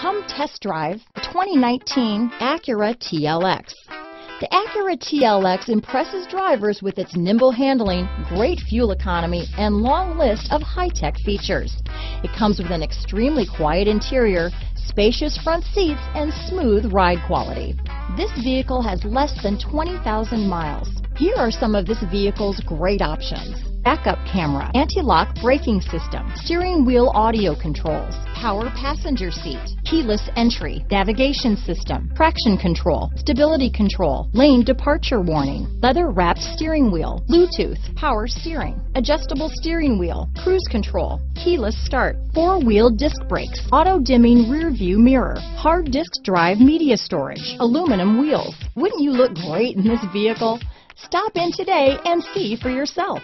Come test drive the 2019 Acura TLX. The Acura TLX impresses drivers with its nimble handling, great fuel economy, and long list of high-tech features. It comes with an extremely quiet interior, spacious front seats, and smooth ride quality. This vehicle has less than 20,000 miles. Here are some of this vehicle's great options backup camera, anti-lock braking system, steering wheel audio controls, power passenger seat, keyless entry, navigation system, traction control, stability control, lane departure warning, leather wrapped steering wheel, Bluetooth, power steering, adjustable steering wheel, cruise control, keyless start, four wheel disc brakes, auto dimming rear view mirror, hard disk drive media storage, aluminum wheels. Wouldn't you look great in this vehicle? Stop in today and see for yourself.